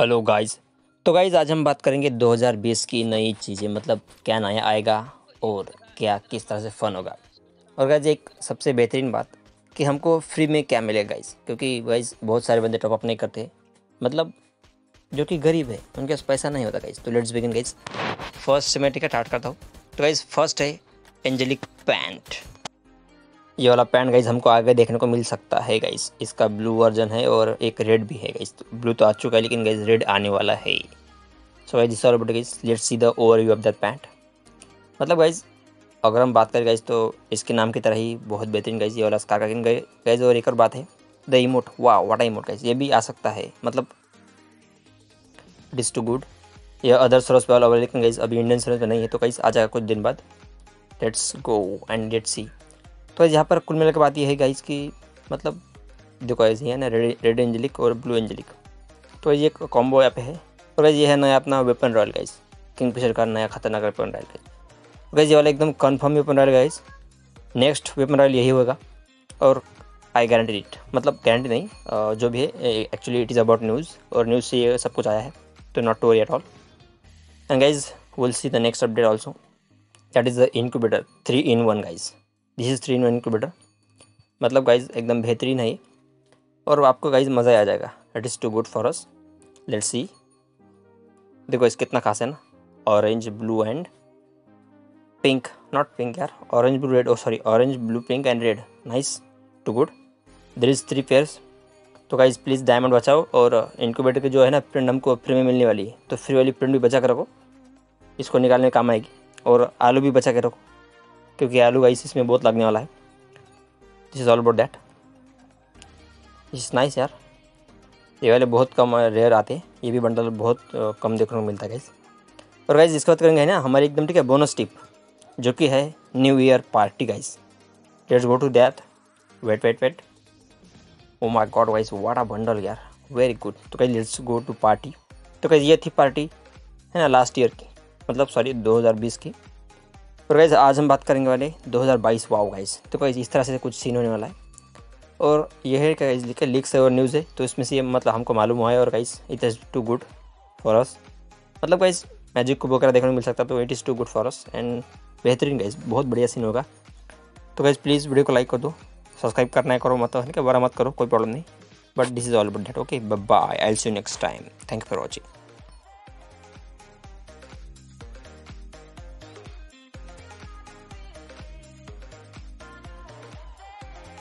Hello guys. तो guys, आज हम बात करेंगे 2020 की नई चीज़ें मतलब क्या नया आएगा और क्या किस तरह से फ़न होगा। और गाइस, एक सबसे बेहतरीन बात कि हमको फ्री में क्या मिलेगा गाइस, क्योंकि गाइस बहुत सारे बंदे टॉपअप नहीं करते। मतलब जो कि गरीब है, उनके पास पैसा नहीं होता गाइस। तो लेट्स बिगिन गाइस। फ़र्स्ट से मैं टिकट स्टार्ट करता हूँ। तो गाइस फ़र्स्ट है एंजेलिक पैंट ये वाला पैंट गाइज़ हमको आगे देखने को मिल सकता है गाइज़ इसका ब्लू वर्जन है और एक रेड भी है गाइज़ ब्लू तो आ चुका है लेकिन गाइज़ रेड आने वाला है। So guys all about guys let's see the overview of that pant मतलब गाइज़ अगर हम बात करें गाइज़ तो इसके नाम की तरह ही बहुत बेहतरीन गाइज़ ये वाला स्कार गाइज़ और एक और बात है द इमोट वाह वाटा इमोट गाइज़ ये भी आ सकता है। मतलब इट इज़ टू गुड यह अदर सर्विस पे वाला लेकिन गाइज़ अभी इंडियन सर्विस में नहीं है तो गाइज़ आ जाएगा कुछ दिन बाद। Let's go and let's see तो यहाँ पर कुल मिलकर बात यह है गाइस कि मतलब देखो ऐसे ही है ना रेड रेड एंजलिक और ब्लू एंजलिक तो ये एक कॉम्बो यहाँ पे है। और ये है नया अपना weapon royal guys Kingfisher का नया खतरनाक वेपन रॉयल गाइस गाइस ये वाला एकदम confirm weapon royale guys next weapon royale यही होगा और आई गारंटी इट मतलब गारंटी नहीं जो भी है actually it is about news और न्यूज़ से ये सब कुछ आया है। तो not to worry at all and guys will see the next update also that is the incubator three in one guys this is three in one incubator मतलब guys एकदम बेहतरीन है और आपको गाइज़ मज़ा आ जाएगा। It is too good for us let's see देखो इस कितना खास है ना। Orange blue and pink not pink यार। Orange blue red oh sorry orange blue pink and red nice too good there is three pairs तो guys please diamond बचाओ। और इनक्यूबेटर की जो है ना प्रिंट हमको फ्री में मिलने वाली है। तो फ्री वाली प्रिंट भी बचा कर रखो। इसको निकालने में काम आएगी। और आलू भी बचा के रखो। क्योंकि आलू गाइस इसमें बहुत लगने वाला है। This is all about that is nice यार। ये वाले बहुत कम रेयर आते हैं। ये भी बंडल बहुत कम देखने को मिलता है गाइस और गाइस इसके बात करेंगे ना, हमारी एकदम, ठीक है बोनस टिप जो कि है new year party guys let's go to that wait wait wait oh my god guys what a bundle यार. वेरी गुड तो guys let's go to party तो गाइस ये थी पार्टी है ना लास्ट ईयर की. मतलब सॉरी 2020 की. और गाइज़ आज हम बात करेंगे वाले 2022 वाओ गाइज़ तो गाइज़ इस तरह से कुछ सीन होने वाला है। और ये है गाइज़ लिखे लीक्स है और न्यूज़ है तो इसमें से ये मतलब हमको मालूम हुआ है और guys it is too good for us मतलब गाइज़ मैजिक को वगैरह देखने को मिल सकता है तो it is too good for us and बेहतरीन गाइज़ बहुत बढ़िया सीन होगा। तो गाइज़ प्लीज़ वीडियो को लाइक कर दो। सब्सक्राइब करना है, करो मत बड़ा मत करो, कोई प्रॉब्लम नहीं। But this is all about date okay bye I'll see next time thank you for watching